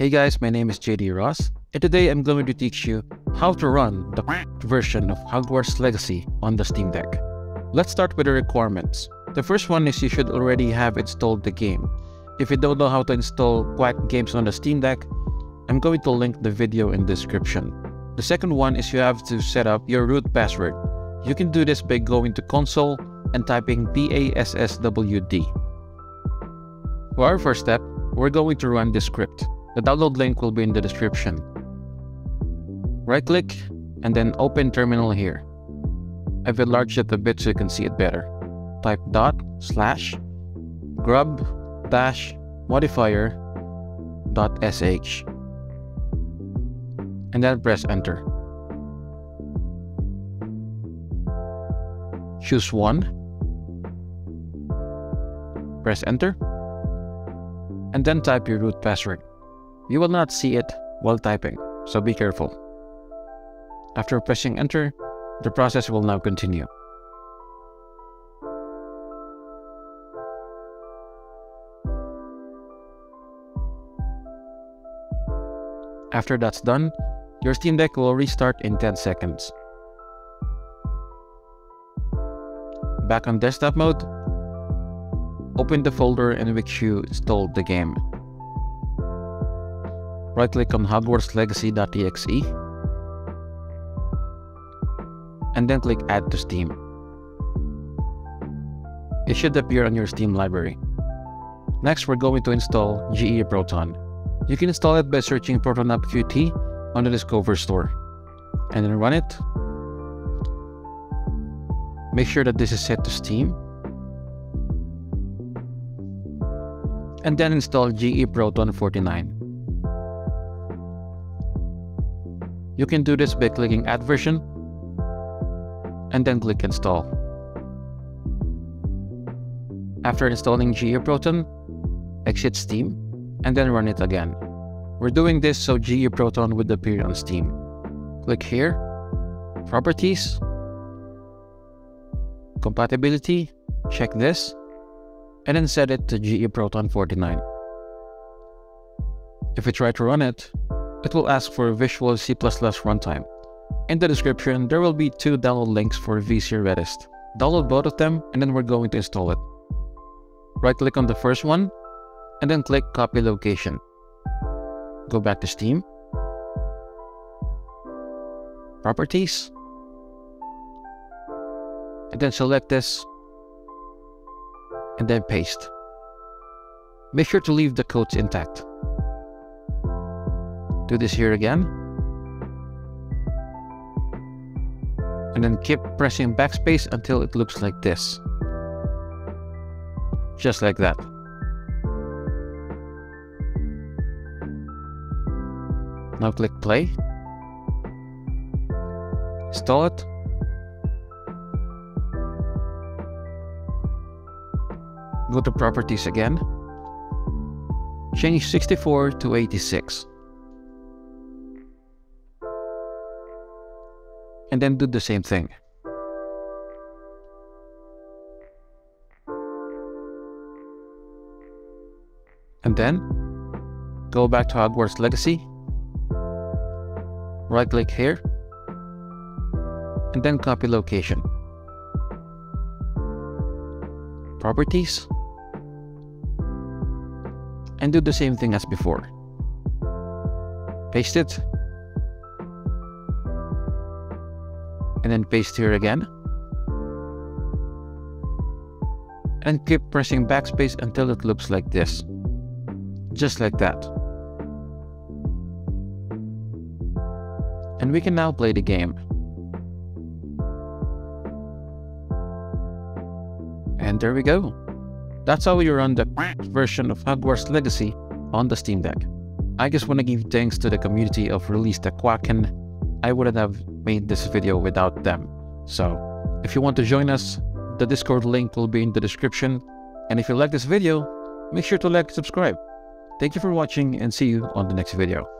Hey guys, my name is JD Ros, and today I'm going to teach you how to run the version of Hogwarts Legacy on the Steam Deck. Let's start with the requirements. The first one is you should already have installed the game. If you don't know how to install Quack games on the Steam Deck, I'm going to link the video in the description. The second one is you have to set up your root password. You can do this by going to console and typing PASSWD. For our first step, we're going to run this script. The download link will be in the description. Right click and then open terminal here. I've enlarged it a bit so you can see it better. Type dot slash grub dash modifier dot sh and then press enter. Choose one, press enter, and then type your root password. You will not see it while typing, so be careful. After pressing enter, the process will now continue. After that's done, your Steam Deck will restart in 10 seconds. Back on desktop mode, open the folder in which you installed the game. Right-click on hogwartslegacy.exe and then click Add to Steam. It should appear on your Steam library. Next, we're going to install GE Proton. You can install it by searching ProtonUp-Qt on the Discover store and then run it. Make sure that this is set to Steam. And then install GE Proton 49. You can do this by clicking Add Version and then click Install. After installing GE Proton, exit Steam and then run it again. We're doing this so GE Proton would appear on Steam. Click here, Properties, Compatibility, check this, and then set it to GE Proton 49. If you try to run it, it will ask for Visual C++ runtime. In the description, there will be two download links for VC Redist. Download both of them and then we're going to install it. Right click on the first one and then click copy location. Go back to Steam. Properties. And then select this and then paste. Make sure to leave the codes intact. Do this here again. And then keep pressing backspace until it looks like this. Just like that. Now click play. Install it. Go to properties again. Change 64 to 86. And then do the same thing. And then go back to Hogwarts Legacy, right click here, and then copy location. Properties, and do the same thing as before. Paste it and then paste here again. And keep pressing backspace until it looks like this. Just like that. And we can now play the game. And there we go. That's how you run the version of Hogwarts Legacy on the Steam Deck. I just want to give thanks to the community of Release the Quacken. I wouldn't have made this video without them. So if you want to join us, the Discord link will be in the description. And if you like this video, make sure to like and subscribe. Thank you for watching and see you on the next video.